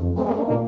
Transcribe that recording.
Oh,